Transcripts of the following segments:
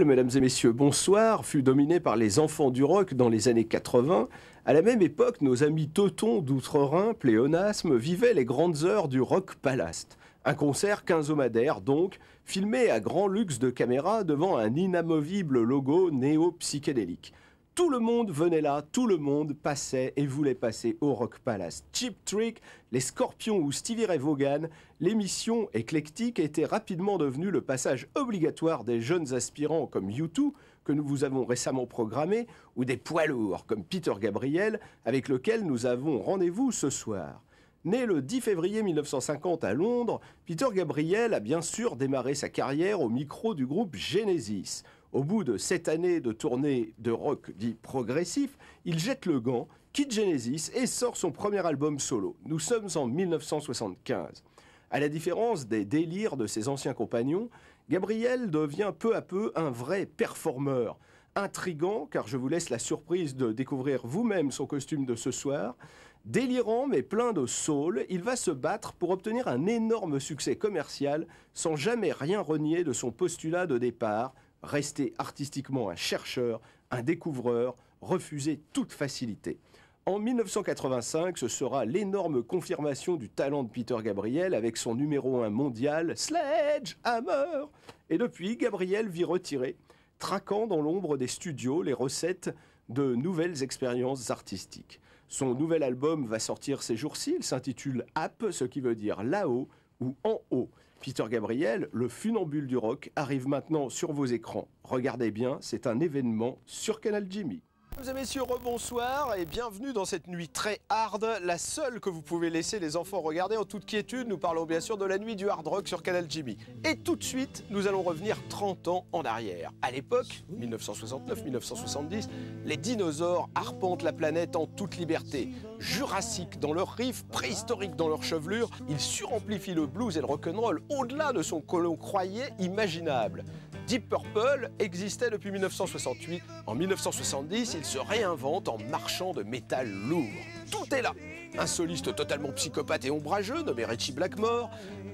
mesdames et messieurs, bonsoir, fut dominé par les enfants du rock dans les années 80. À la même époque, nos amis Teutons d'Outre-Rhin, pléonasme, vivaient les grandes heures du Rock Palace. Un concert quinzomadaire, donc, filmé à grand luxe de caméra devant un inamovible logo néo-psychédélique. Tout le monde venait là, tout le monde passait et voulait passer au Rock Palace. Cheap Trick, les Scorpions ou Stevie Ray Vaughan, l'émission éclectique était rapidement devenue le passage obligatoire des jeunes aspirants comme U2, que nous vous avons récemment programmé, ou des poids lourds comme Peter Gabriel, avec lequel nous avons rendez-vous ce soir. Né le 10 février 1950 à Londres, Peter Gabriel a bien sûr démarré sa carrière au micro du groupe Genesis. Au bout de sept années de tournée de rock dit progressif, il jette le gant, quitte Genesis et sort son premier album solo. Nous sommes en 1975. À la différence des délires de ses anciens compagnons, Gabriel devient peu à peu un vrai performeur. Intrigant, car je vous laisse la surprise de découvrir vous-même son costume de ce soir. Délirant mais plein de soul, il va se battre pour obtenir un énorme succès commercial sans jamais rien renier de son postulat de départ, rester artistiquement un chercheur, un découvreur, refuser toute facilité. En 1985, ce sera l'énorme confirmation du talent de Peter Gabriel avec son numéro 1 mondial, Sledgehammer. Et depuis, Gabriel vit retiré, traquant dans l'ombre des studios les recettes de nouvelles expériences artistiques. Son nouvel album va sortir ces jours-ci, il s'intitule App, ce qui veut dire là-haut ou en haut. Peter Gabriel, le funambule du rock, arrive maintenant sur vos écrans. Regardez bien, c'est un événement sur Canal Jimmy. Mesdames et messieurs, rebonsoir et bienvenue dans cette nuit très hard, la seule que vous pouvez laisser les enfants regarder en toute quiétude. Nous parlons bien sûr de la nuit du hard rock sur Canal Jimmy. Et tout de suite, nous allons revenir 30 ans en arrière. À l'époque, 1969-1970, les dinosaures arpentent la planète en toute liberté. Jurassiques dans leurs riffs, préhistoriques dans leurs chevelures, ils suramplifient le blues et le rock'n'roll au-delà de son que l'on croyait imaginable. Deep Purple existait depuis 1968. En 1970, il se réinvente en marchand de métal lourd. Tout est là Un soliste totalement psychopathe et ombrageux nommé Richie Blackmore,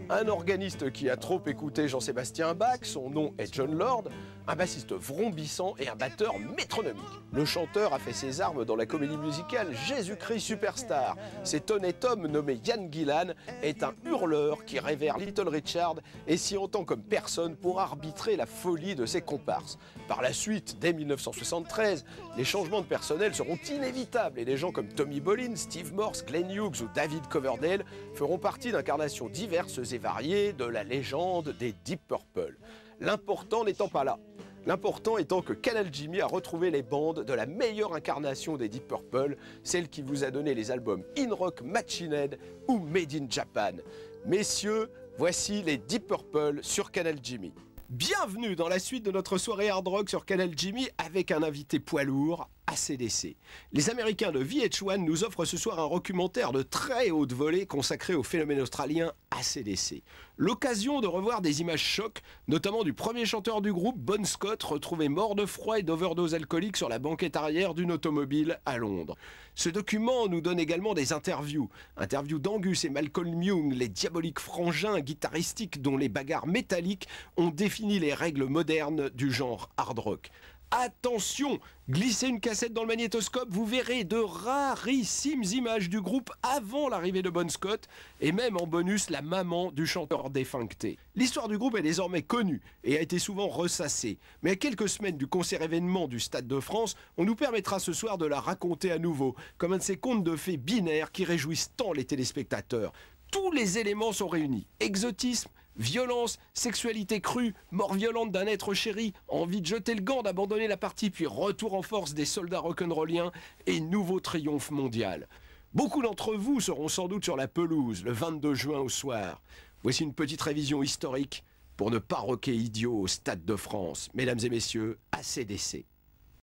un organiste qui a trop écouté Jean-Sébastien Bach, son nom est John Lord, un bassiste vrombissant et un batteur métronomique. Le chanteur a fait ses armes dans la comédie musicale Jésus-Christ Superstar. Cet honnête homme nommé Yann Gillan est un hurleur qui révère Little Richard et s'y entend comme personne pour arbitrer la folie de ses comparses. Par la suite, dès 1973, les changements de personnel seront inévitables et des gens comme Tommy Bolin, Steve Morse, Glenn Hughes ou David Coverdale feront partie d'incarnations diverses et variées de la légende des Deep Purple. L'important n'étant pas là. L'important étant que Canal Jimmy a retrouvé les bandes de la meilleure incarnation des Deep Purple, celle qui vous a donné les albums In Rock Machine Head ou Made in Japan. Messieurs, voici les Deep Purple sur Canal Jimmy. Bienvenue dans la suite de notre soirée hard rock sur Canal Jimmy avec un invité poids lourd, ACDC. Les Américains de VH1 nous offrent ce soir un documentaire de très haute volée consacré au phénomène australien ACDC. L'occasion de revoir des images chocs, notamment du premier chanteur du groupe, Bon Scott, retrouvé mort de froid et d'overdose alcoolique sur la banquette arrière d'une automobile à Londres. Ce document nous donne également des interviews. Interviews d'Angus et Malcolm Young, les diaboliques frangins guitaristiques dont les bagarres métalliques ont défini les règles modernes du genre hard rock. Attention, glissez une cassette dans le magnétoscope, vous verrez de rarissimes images du groupe avant l'arrivée de Bon Scott et même en bonus la maman du chanteur défuncté. L'histoire du groupe est désormais connue et a été souvent ressassée, mais à quelques semaines du concert événement du Stade de France, on nous permettra ce soir de la raconter à nouveau, comme un de ces contes de fées binaires qui réjouissent tant les téléspectateurs. Tous les éléments sont réunis. Exotisme, Violence, sexualité crue, mort violente d'un être chéri, envie de jeter le gant, d'abandonner la partie, puis retour en force des soldats rock'n'rolliens et nouveau triomphe mondial. Beaucoup d'entre vous seront sans doute sur la pelouse le 22 juin au soir. Voici une petite révision historique pour ne pas rocker idiot au Stade de France. Mesdames et messieurs, ACDC.